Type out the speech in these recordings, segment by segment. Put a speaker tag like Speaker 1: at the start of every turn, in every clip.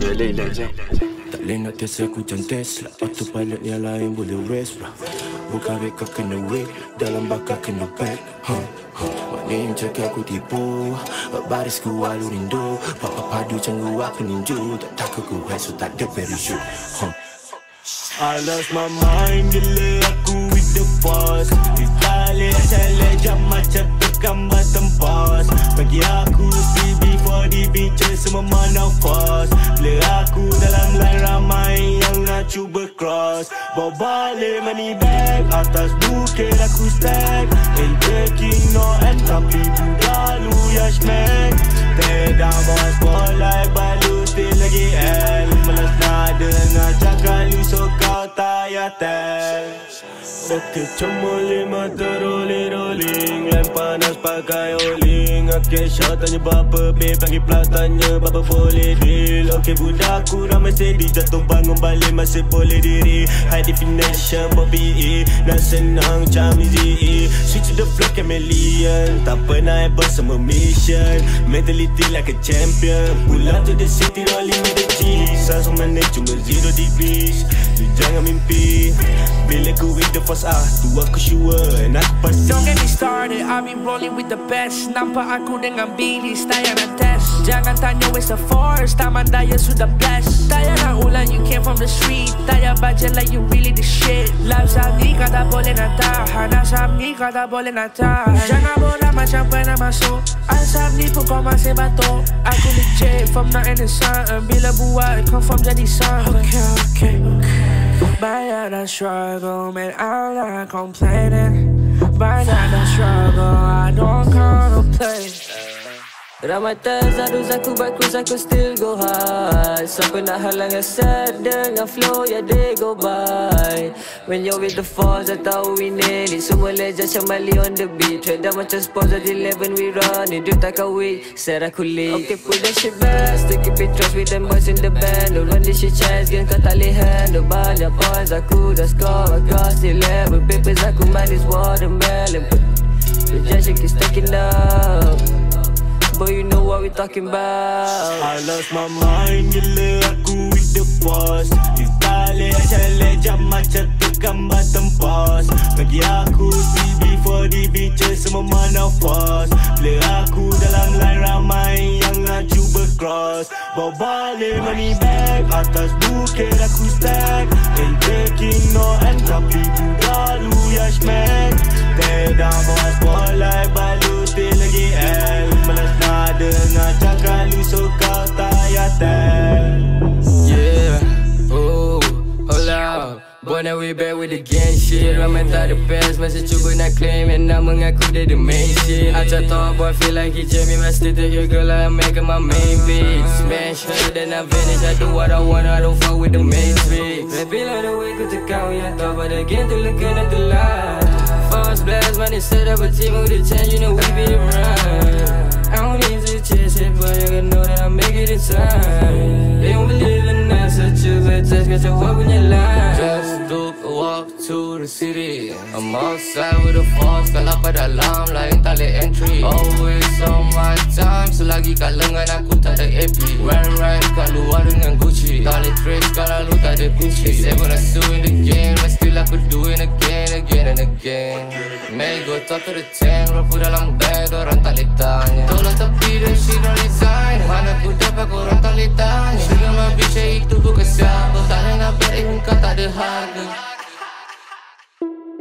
Speaker 1: Really legend
Speaker 2: Tak boleh nak test aku macam Tesla Autopilot yang lain boleh race bro Bukan reka kena wait Dalam bakar kena back huh. huh. Mak name cakap aku tipu. Barisku walu rindu. Papa padu canggu aku ninju. Tak takut ku high so tak ada parachute huh. I lost my mind Gila aku with the force Italian challenge Macam tergambar tempas. Bagi aku body semua mana fast Bila aku dalam line ramai yang nak cuba cross. Bawa balik money bag Atas bukit aku stack. Ain't taking no M Tapi budak lu yang smack. Tear down bawah spotlight But lu still lagi L. Malas nak dengar cakap lu So kau tak payah Okay, cuma lima teroli-rolling Lem panas pakai oling. Okay, shot tanya berapa Babe, bagi plus tanya berapa boleh deal. Okay, budak aku ramai steady Jatuh bangun balik masih boleh diri. High definition, Bobby E. Nak senang macam Easy Switch the flow, chameleon Tak pernah ever sama mission. Mentality like a champion. Pull up to the city, rolling with the cheese Sasa mana cuma zero degrees You jangan mimpi. Bila ku with the first ah Tu aku sure and aku pasti.
Speaker 3: Don't get me started, I've been rolling with the best. Nampak aku dengan Billy, style dan test. Jangan tanya where's the force, taman daya sudah blessed. Tak nak ulang, you came from the street. Tak payah baca like you really the shit. Love saham ni kau tak boleh nak tahan Asam ni kau tak boleh nak tahan Jangan borak macam pernah masuk. Asam ni pun kau masih batuk. Aku legit from not in the sun Bila buat confirm jadi sun. Okay, okay, okay. Bayar the struggle, man, I'm not complaining. Bayar the struggle, I don't contemplate
Speaker 4: Ramai tazarus aku bagus aku still go hard Siapa nak halang asal dengan flow ya yeah, they go by. When you're with the force I tahu we nail it. Semua legend macam on the beat. Trade dah macam sports at 11 we run it. Dia tak kau weak, set aku lead Okay put that shit back Still keep it trust with them boys in the band. Don't run this shit chance Game kau tak boleh handle. Banyak points aku dah score Across 11 papers aku man is watermelon judge keep stacking up but you know what we talking about.
Speaker 2: I lost my mind, gila aku with the force. Itali challenge macam tergambar tempas Bagi aku CB4D bitches semua mana fast Bila aku dalam line ramai yang nak cuba cross. Bawa balik money bag atas bukit aku stack. Ain't taking no end tapi budak lu yang smack Tear down bawah spotlight balu still lagi L
Speaker 5: we back with the gang shit. Ramai tak ada pants Masih cuba nak claim And nak mengaku dia the main shit. I just thought boy feel like he Jamie Must take your girl I make her my main bitch. Smash her then I vanish. I do what I want I don't fuck with the matrix like the way ku tekan Yang tak pada game tu at the light. False blast man set up a team with a chain You know we be around I don't need to chase it, but you know that I make it in time. They don't believe in us, such a test, got your walk in your line. Took walk to the city. I'm outside with a force, kalau pada dalam lain tali entry. Always on my time, selagi kat lengan aku tak ada AP. Wearing right kat luar dengan Gucci. Tali trace kalau lu tak ada kunci. When I sue in the game, but still aku do it again, again and again. May go talk to the tank, rapu dalam bag, orang tak boleh tanya. Tolong tepi dan she don't resign harga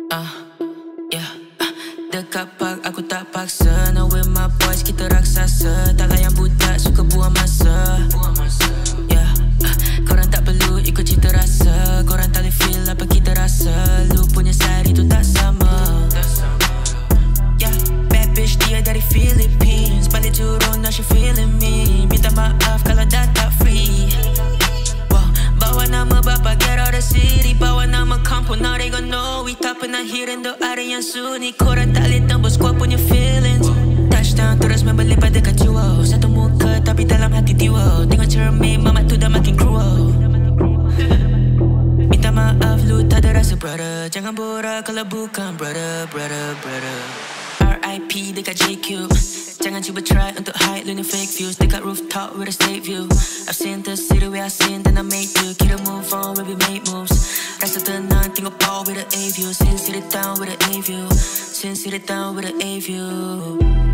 Speaker 3: Ah, yeah. Uh, Dekat park aku tak paksa. Now with my boys kita raksasa. Tak layan budak suka buang masa. Yeah uh, Korang tak perlu ikut cita rasa. Korang tak boleh feel yang sunyi Korang tak boleh tembus squad punya feelings. Touchdown terus membeli pada kacau Satu muka tapi dalam hati tiwa. Tengok cermin mamat tu dah makin cruel. Minta maaf lu tak ada rasa brother. Jangan borak kalau bukan brother, brother, brother VIP dekat JQ Jangan cuba try untuk hide learning fake views. Dekat rooftop with a state view. I've seen the city where I seen then I made you. Kira move on where we make moves. Rasa tenang tengok ball with a A view. Sin sit it down with a A view. Sin sit it down with a A view